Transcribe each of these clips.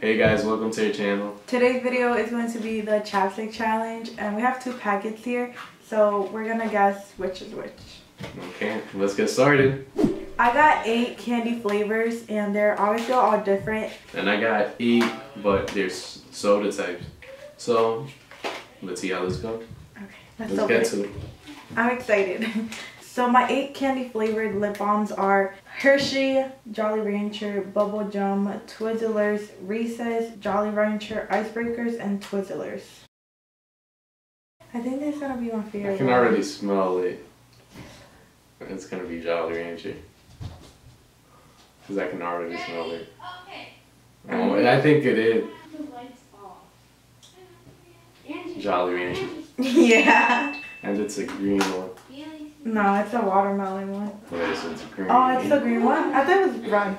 Hey guys, welcome to your channel. Today's video is going to be the chapstick challenge and we have two packets here so we're gonna guess which is which. Okay, let's get started. I got eight candy flavors and they're obviously all different. And I got eight, but there's soda types. So, let's see how this goes. Okay, let's, Let's get it. to it. I'm excited. so my eight candy flavored lip balms are Hershey, Jolly Rancher, Bubble Gum, Twizzlers, Reese's, Jolly Rancher, Icebreakers, and Twizzlers. I think this is gonna be my favorite. I can one. already smell it. It's gonna be Jolly Rancher. Because I can already smell it. Okay. Oh, and I think it is Jolly Rancher. yeah. And it's a green one. No, it's a watermelon one. So it's green. Oh, it's the green one? I thought it was red.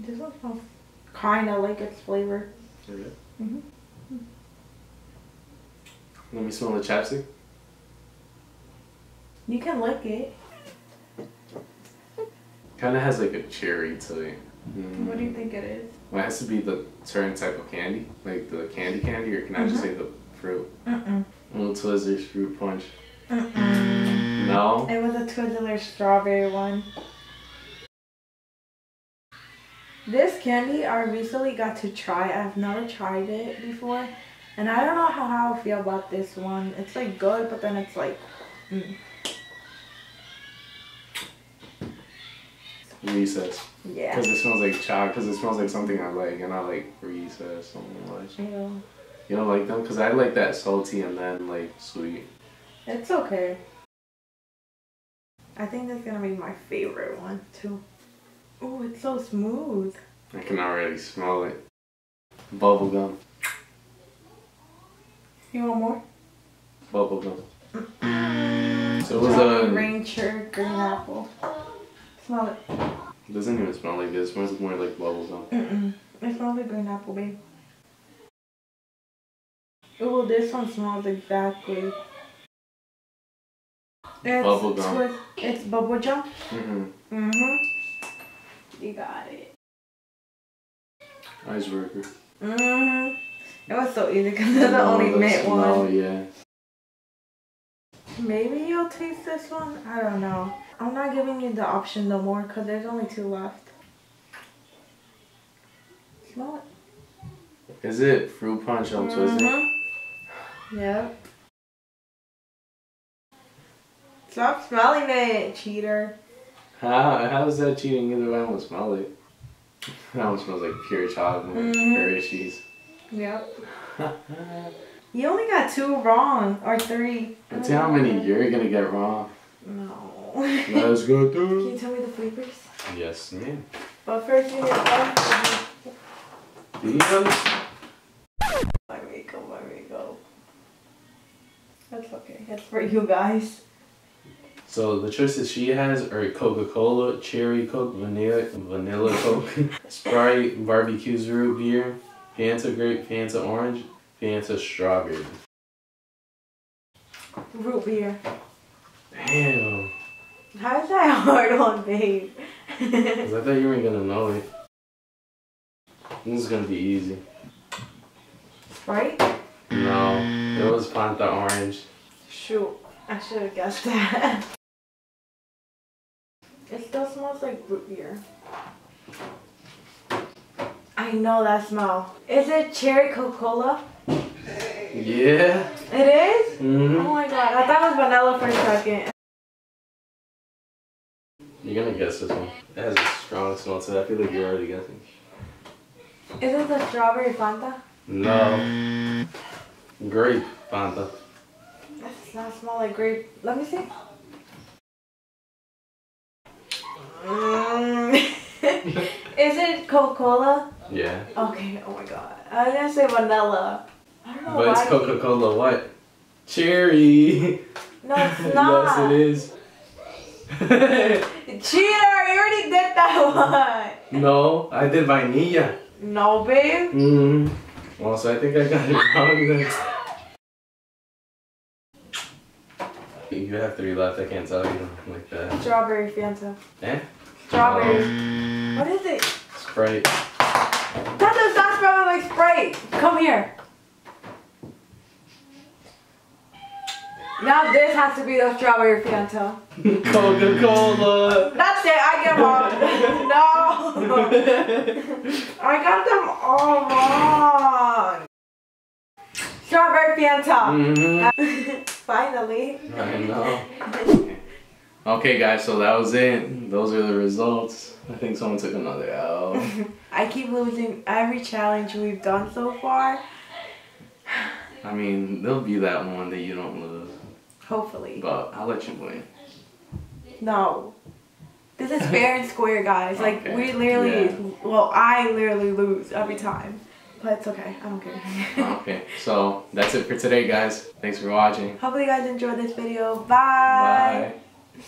This one smells kind of like its flavor. Okay. Mhm. Let me smell the chapstick. You can lick it. Kind of has like a cherry to it. What do you think it is? Well, it has to be the certain type of candy, like the candy candy, or can I just Mhm. say the fruit? Mm-mm. Little Twizzlers fruit punch. Mm-mm. No. It was a Twizzler strawberry one. This candy I recently got to try. I've never tried it before. And I don't know how, how I feel about this one. It's like good, but then it's like, mm. Reese's. yeah. Because it smells like chocolate. Because it smells like something I like, and I like Reese's so much. Yeah. You don't like them? Because I like that salty and then like sweet. It's okay. I think that's gonna be my favorite one too. Oh, it's so smooth. I can already smell it. Bubble gum. You want more? Bubble gum. Mm. So it was a. Uh, Rancher green apple. Smell it. It doesn't even smell like this. It smells more like bubble gum. Mm-mm. It smells like green apple, babe. Oh, this one smells exactly. It's Bubble gum. It's bubble gum. Mm-hmm. Mm-hmm. You got it. Icebreaker. Mm-hmm. It was so easy because they're the only mint Oh one. yeah. Maybe you'll taste this one. I don't know. I'm not giving you the option no more because there's only two left. Smell it. Is it fruit punch on Twizzler? Mhm. Yep. Stop smelling it, cheater. How how is that cheating? Either way, I don't smell it. That one smells like pure chocolate Mhm. Hershey's. Yep. You only got two wrong or three. Let's see how many you're gonna get wrong. No. Let's go through. Can you tell me the flavors? Yes, ma'am. But first you need to These? My That's okay. That's for you guys. So the choices she has are Coca-Cola, Cherry Coke, Vanilla, Vanilla Coke, Sprite, Barq's Root Beer, Fanta Grape, Fanta Orange, Fanta Strawberry. Root beer. Damn. How is that hard on, babe? 'Cause I thought you weren't gonna know it. This is gonna be easy. Sprite? No, it was Fanta Orange. Shoot, I should have guessed that. It still smells like root beer. I know that smell. Is it cherry Coca-Cola? Yeah. It is? Mm-hmm. Oh my god, I thought it was vanilla for a second. You're gonna guess this one. It has a strong smell to it. I feel like you're already guessing. Is it the strawberry Fanta? No. Grape Fanta. That does not smell like grape. Let me see. Mm. Is it Coca-Cola? Yeah. Okay, oh my god. I was gonna say vanilla. I don't know But it's. Coca-Cola what? Cherry. No, it's not. yes, it is. Cheater, you already did that one. no, I did vanilla. No, babe. Mm. Well, so I think I got it wrong then. You have three left. I can't tell you like that. Strawberry Fanta. Eh? Strawberry. What is it? Sprite. That does not smell like Sprite. Come here. Now this has to be the strawberry Fanta. Coca Cola. That's it. I get them all. no. I got them all wrong. Strawberry Fanta. hmm Finally. I know. Okay, guys, so that was it. Those are the results. I think someone took another L. I keep losing every challenge we've done so far. I mean, there'll be that one that you don't lose, Hopefully. but I'll let you win. No. This is fair and square, guys. Like, Okay. we literally, Yeah. well, I literally lose every time. But it's okay. I don't care. Okay, so that's it for today, guys. Thanks for watching. Hopefully you guys enjoyed this video. Bye. Bye.